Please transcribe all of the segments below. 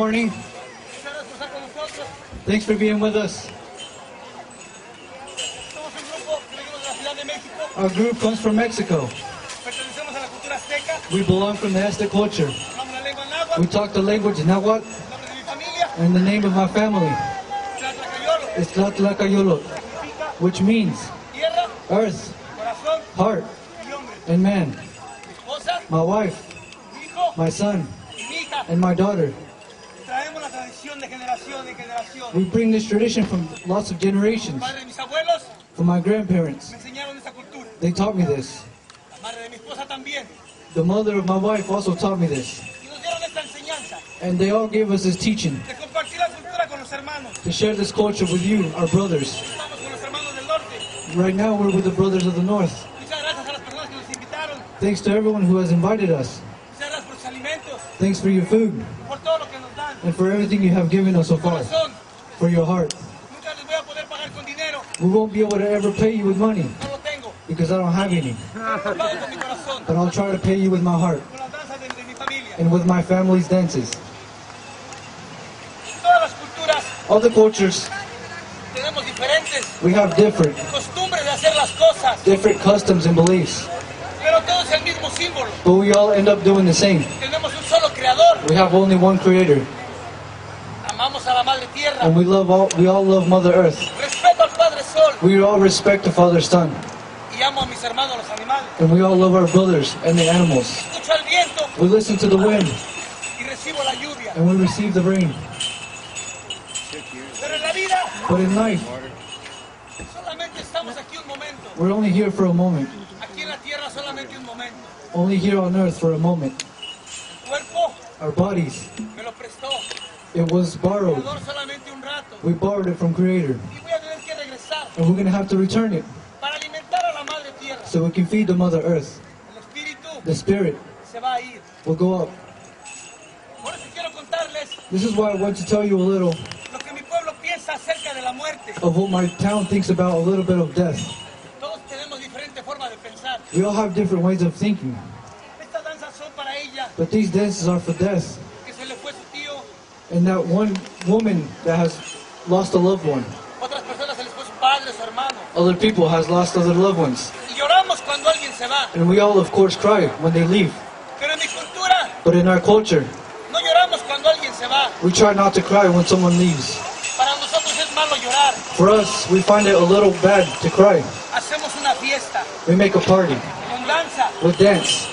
Morning. Thanks for being with us. Our group comes from Mexico. We belong from the Aztec culture. We talk the language Nahuatl and the name of my family is Tlatlacayolot, which means earth, heart, and man. My wife, my son, and my daughter. Traemos la tradición de generación en generación. We bring this tradition from lots of generations, Padre de mis abuelos from my grandparents. me enseñaron esta cultura. They taught me this. La madre de mi esposa también. The mother of my wife also taught me this. Y nos dieron esta enseñanza And they all gave us this teaching de compartir la cultura con los hermanos. to share this culture with you, our brothers. Estamos con los hermanos del norte. Right now, we're with the brothers of the North. Muchas gracias a las personas que nos invitaron. Thanks to everyone who has invited us. Muchas gracias por sus alimentos, Thanks for your food and for everything you have given us so far. For your heart. nunca les voy a poder pagar con dinero. We won't be able to ever pay you with money No lo tengo. because I don't have any. Pero lo pago con mi corazón, But I'll try to pay you with my heart con las danzas de, de mi familia. and with my family's dances. Todas las culturas All the cultures, we have different, costumbres de hacer las cosas, different customs and beliefs. pero todo es el mismo símbolo. But we all end up doing the same. Tenemos un solo creador. We have only one creator. Amamos a la Madre Tierra. And we love all we all love Mother Earth. Respeto al Padre Sol. We all respect the Father Sun. Y amo a mis hermanos los animales. And we all love our brothers and the animals. Escucho el viento We listen to the wind y recibo la lluvia. and we receive the rain. Pero en la vida But in life, solamente estamos aquí un momento. we're only here for a moment. Aquí en la tierra solamente un momento. Only here on earth for a moment. Our bodies, me lo prestó. It was borrowed. creador solamente un rato. We borrowed it from Creator. Y voy a tener que regresar And we're gonna have to return it para alimentar a la Madre Tierra. so we can feed the Mother Earth. The Spirit se va a ir. will go up. Por eso quiero contarles This is why I want to tell you a little lo que mi pueblo piensa acerca de la muerte. of what my town thinks about a little bit of death. Todos tenemos diferentes formas de pensar. We all have different ways of thinking. Estas danzas son para ella, But these dances are for death. And that one woman that has lost a loved one. Otras personas se les fue su padre, su hermano. Other people has lost other loved ones. Y lloramos cuando alguien se va. And we all of course cry when they leave. Pero en mi cultura But in our culture, no lloramos cuando alguien se va. we try not to cry when someone leaves. Para nosotros es malo llorar. For us, we find it a little bad to cry. Hacemos una fiesta We make a party with dance,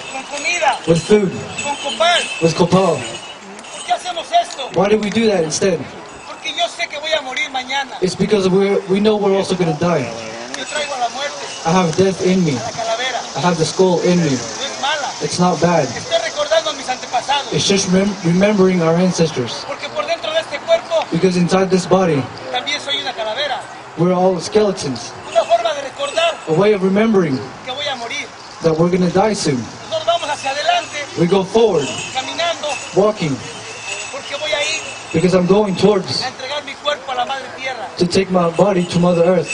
with food, con copal. Why do we do that instead? Porque yo sé que voy a morir mañana. It's because we we know we're also going to die. Yo traigo a la muerte, I have death in me. I have the skull in me. No es mala. It's not bad. Estoy recordando a mis antepasados. It's just remem- remembering our ancestors. Porque por dentro de este cuerpo Because inside this body, también soy una calavera. we're all skeletons. Una forma de recordar A way of remembering que voy a morir. that we're going to die soon. Nosotros vamos hacia adelante, We go forward, walking, because I'm going towards a entregar mi cuerpo a la Madre Tierra. to take my body to Mother Earth.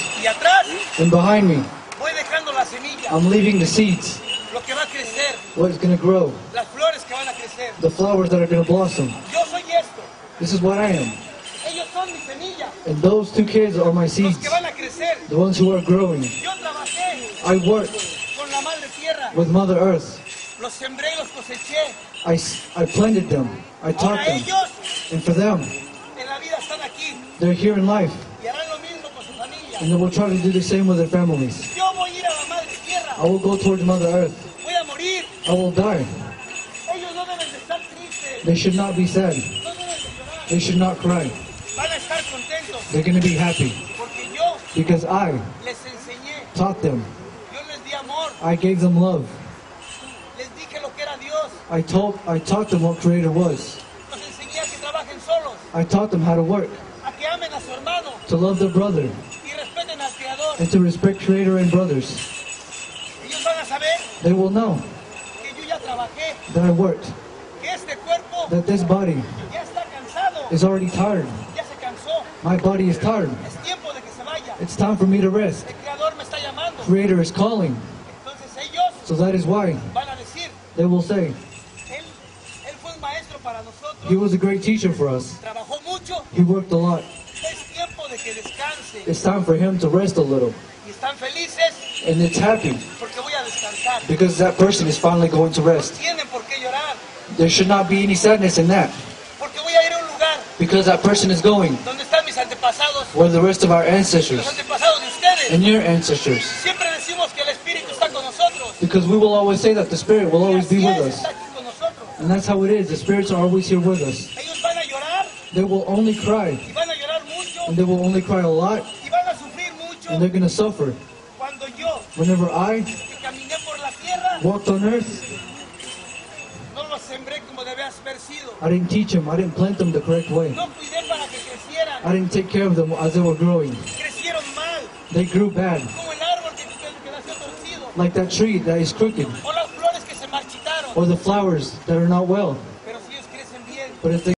And behind me, voy dejando la semilla, I'm leaving the seeds, lo que va a crecer, what is going to grow, las flores que van a crecer. the flowers that are going to blossom. Yo soy esto. This is what I am. Ellos son mi semilla, And those two kids are my seeds, que van a crecer. the ones who are growing. I worked con la Madre Tierra. with Mother Earth. Los sembré los coseché. I, I planted them. I taught Ahora them. ellos And for them, en la vida están aquí they're here in life. y harán lo mismo con su familia. And they will try to do the same with their families. Yo voy a ir a la Madre Tierra. I will go towards Mother Earth. Voy a morir. I will die. Ellos no deben de estar tristes. They should not be sad. No deben de llorar. They should not cry. Van a estar contentos They're going to be happy. porque yo Because I les enseñé. taught them. Yo les di amor. I gave them love. I told I taught them what Creator was. Los enseñé a que trabajen solos. I taught them how to work, A que amen a su hermano to love their brother, y respeten al Creador. and to respect Creator and brothers. Ellos van a saber They will know that I worked, Que este cuerpo that this body ya está cansado. is already tired. Ya se cansó. My body is tired. Es tiempo de que se vaya. It's time for me to rest. El Creador me está llamando. Creator is calling. So that is why van a decir, they will say, He was a great teacher for us. He worked a lot. es tiempo de que descanse. It's time for him to rest a little. Y están felices And it's happy porque voy a descansar. because that person is finally going to rest. Tienen por qué llorar, There should not be any sadness in that porque voy a ir a un lugar because that person is going donde están mis antepasados, where the rest of our ancestors antepasados de ustedes. and your ancestors. Siempre decimos que el Espíritu está con nosotros. Because we will always say that the Spirit will always be with us. está aquí con nosotros. And that's how it is. The spirits are always here with us. Ellos van a llorar They will only cry. y van a llorar mucho And they will only cry a lot. y van a sufrir mucho And they're going to suffer. Whenever I que caminé por la tierra, walked on earth, no los sembré como debía haber sido. I didn't teach them. I didn't plant them the correct way. No cuidé para que crecieran. I didn't take care of them as they were growing. They grew bad. Like that tree that is crooked. Or the flowers that are not well. Pero si ellos crecen bien, But if they